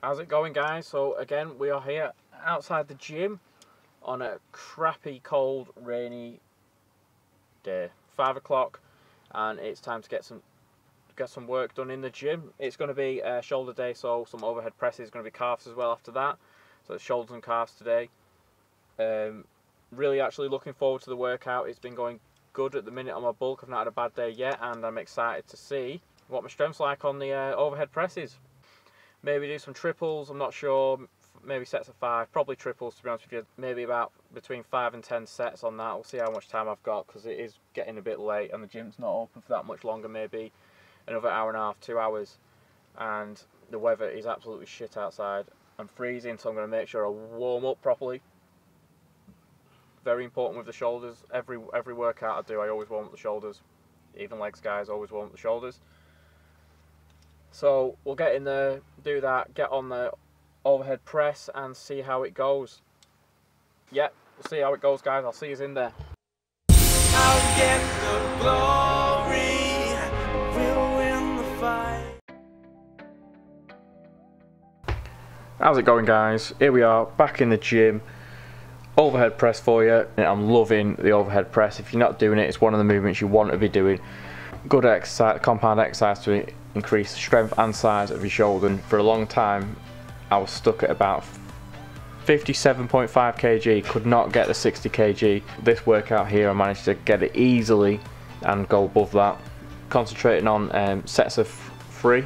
How's it going guys? So again we are here outside the gym on a crappy cold rainy day. Five o'clock and it's time to get some get some work done in the gym. It's going to be a shoulder day so some overhead presses, going to be calves as well after that. So shoulders and calves today. Um, really actually looking forward to the workout. It's been going good at the minute on my bulk. I've not had a bad day yet and I'm excited to see what my strength's like on the uh, overhead presses maybe do some triples, I'm not sure, maybe sets of five, probably triples to be honest with you, maybe about between five and ten sets on that, we'll see how much time I've got because it is getting a bit late and the gym's not open for that much longer, maybe another hour and a half, two hours, and the weather is absolutely shit outside. I'm freezing so I'm going to make sure I warm up properly. Very important with the shoulders, every every workout I do I always warm up the shoulders, even legs guys always warm up the shoulders. So we'll get in there, do that, get on the overhead press and see how it goes. Yep, we'll see how it goes guys, I'll see you in there. How's it going guys? Here we are back in the gym. Overhead press for you. I'm loving the overhead press. If you're not doing it, it's one of the movements you want to be doing. Good exercise, compound exercise to increase strength and size of your shoulder. And for a long time, I was stuck at about 57.5 kg, could not get the 60 kg. This workout here, I managed to get it easily and go above that. Concentrating on um, sets of three,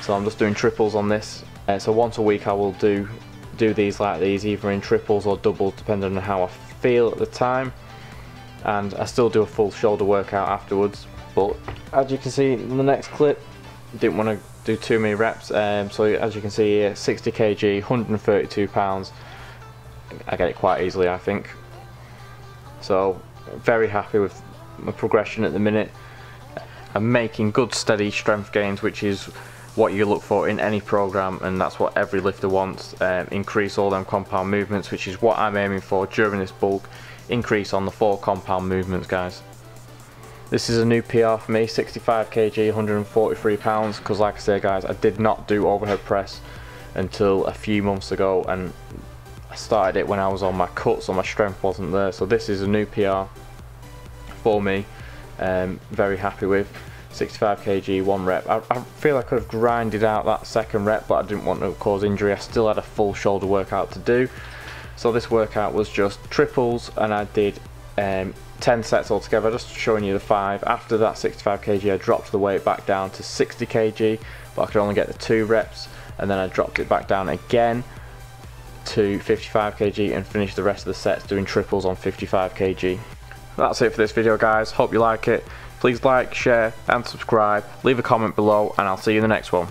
so I'm just doing triples on this. Uh, so once a week I will do do these like these, either in triples or doubles, depending on how I feel at the time. And I still do a full shoulder workout afterwards. But as you can see in the next clip, didn't want to do too many reps um, so as you can see here 60 kg 132 pounds. I get it quite easily I think. So very happy with my progression at the minute. I'm making good steady strength gains which is what you look for in any program and that's what every lifter wants. Um, increase all them compound movements which is what I'm aiming for during this bulk. Increase on the four compound movements guys this is a new PR for me, 65 kg, 143 pounds, because like I say guys, I did not do overhead press until a few months ago and I started it when I was on my cut so my strength wasn't there. So this is a new PR for me, um, very happy with. 65 kg, one rep. I, I, feel I could have grinded out that second rep but I didn't want to cause injury. I still had a full shoulder workout to do. So this workout was just triples and I did um, 10 sets altogether, just showing you the 5. After that 65 kg I dropped the weight back down to 60 kg, but I could only get the 2 reps, and then I dropped it back down again to 55 kg and finished the rest of the sets doing triples on 55 kg. That's it for this video guys, hope you like it. Please like, share and subscribe, leave a comment below and I'll see you in the next one.